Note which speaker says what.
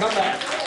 Speaker 1: 乾杯